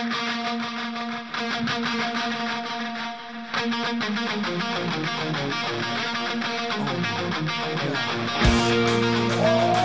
Oh, God.